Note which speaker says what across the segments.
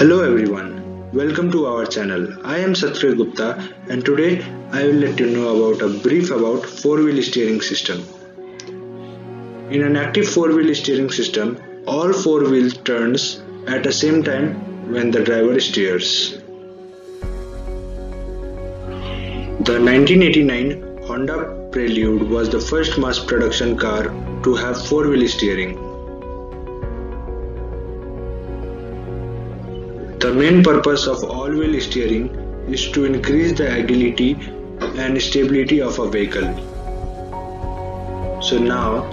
Speaker 1: Hello everyone, welcome to our channel. I am Satya Gupta and today I will let you know about a brief about four-wheel steering system. In an active four-wheel steering system, all four wheels turns at the same time when the driver steers. The 1989 Honda Prelude was the first mass production car to have four-wheel steering. The main purpose of all-wheel steering is to increase the agility and stability of a vehicle. So now,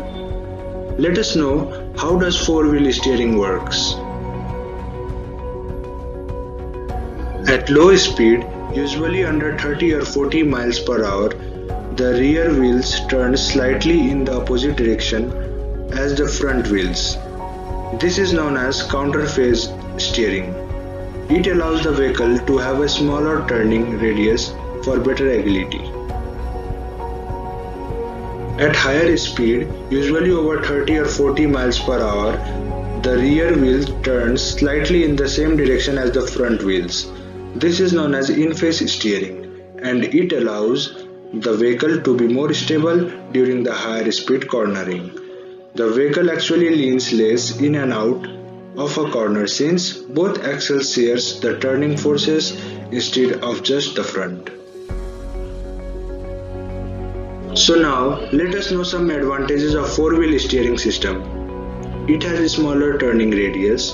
Speaker 1: let us know how does four-wheel steering works. At low speed, usually under 30 or 40 miles per hour, the rear wheels turn slightly in the opposite direction as the front wheels. This is known as counter-phase steering. It allows the vehicle to have a smaller turning radius for better agility. At higher speed, usually over 30 or 40 miles per hour, the rear wheel turns slightly in the same direction as the front wheels. This is known as in-phase steering and it allows the vehicle to be more stable during the higher speed cornering. The vehicle actually leans less in and out of a corner since both axles shares the turning forces instead of just the front. So now let us know some advantages of four-wheel steering system. It has a smaller turning radius.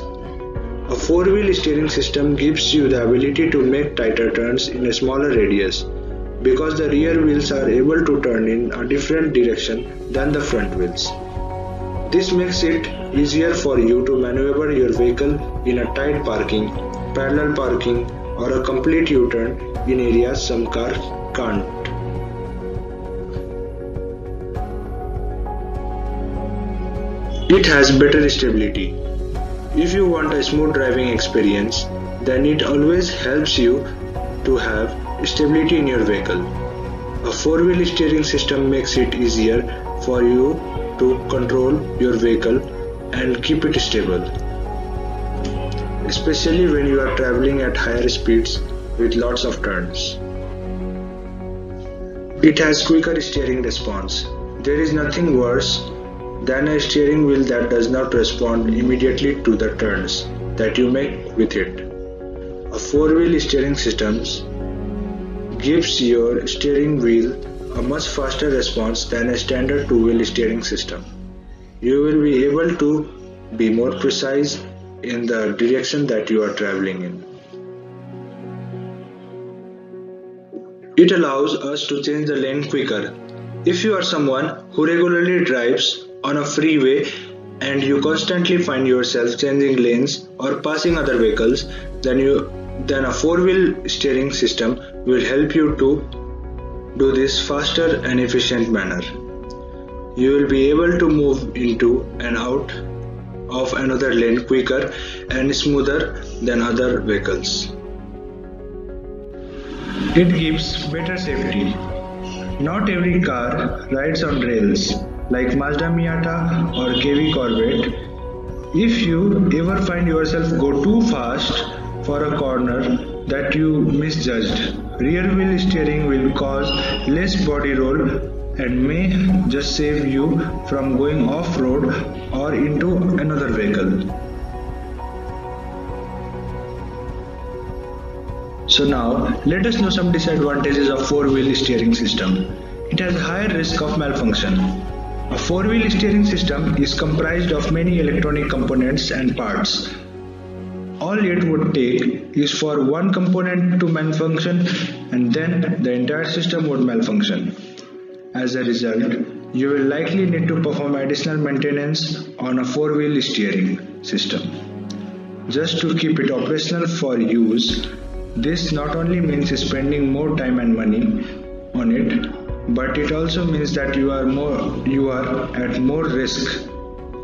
Speaker 1: A four-wheel steering system gives you the ability to make tighter turns in a smaller radius because the rear wheels are able to turn in a different direction than the front wheels. This makes it easier for you to maneuver your vehicle in a tight parking, parallel parking or a complete U-turn in areas some cars can't. It has better stability. If you want a smooth driving experience, then it always helps you to have stability in your vehicle. A four-wheel steering system makes it easier for you to control your vehicle and keep it stable especially when you are traveling at higher speeds with lots of turns. It has quicker steering response. There is nothing worse than a steering wheel that does not respond immediately to the turns that you make with it. A four-wheel steering system gives your steering wheel a much faster response than a standard two-wheel steering system. You will be able to be more precise in the direction that you are traveling in. It allows us to change the lane quicker. If you are someone who regularly drives on a freeway and you constantly find yourself changing lanes or passing other vehicles, then you then a four-wheel steering system will help you to do this faster and efficient manner. You will be able to move into and out of another lane quicker and smoother than other vehicles. It gives better safety. Not every car rides on rails like Mazda Miata or KV Corvette. If you ever find yourself go too fast for a corner that you misjudged. Rear wheel steering will cause less body roll and may just save you from going off-road or into another vehicle. So now, let us know some disadvantages of four-wheel steering system. It has higher risk of malfunction. A four-wheel steering system is comprised of many electronic components and parts all it would take is for one component to malfunction and then the entire system would malfunction. As a result, you will likely need to perform additional maintenance on a four-wheel steering system. Just to keep it operational for use, this not only means spending more time and money on it, but it also means that you are more you are at more risk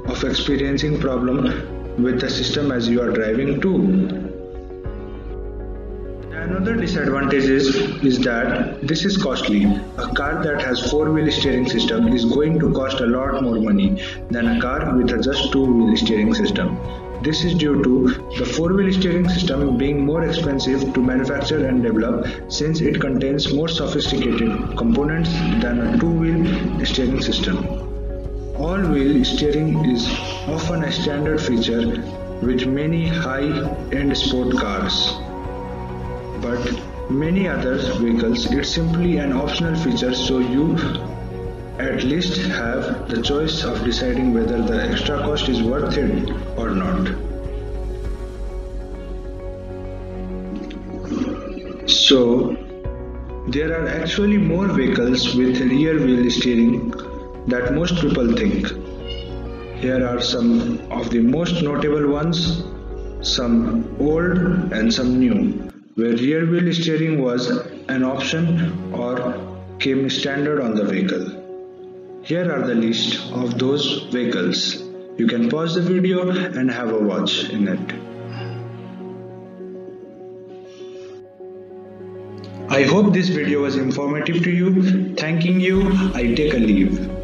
Speaker 1: of experiencing problem with the system as you are driving too. Another disadvantage is, is that this is costly. A car that has four-wheel steering system is going to cost a lot more money than a car with a just two-wheel steering system. This is due to the four-wheel steering system being more expensive to manufacture and develop since it contains more sophisticated components than a two-wheel steering system. All-wheel steering is often a standard feature with many high-end sport cars. But many other vehicles it's simply an optional feature so you at least have the choice of deciding whether the extra cost is worth it or not. So, there are actually more vehicles with rear wheel steering that most people think. Here are some of the most notable ones, some old and some new where rear wheel steering was an option or came standard on the vehicle. Here are the list of those vehicles. You can pause the video and have a watch in it. I hope this video was informative to you. Thanking you, I take a leave.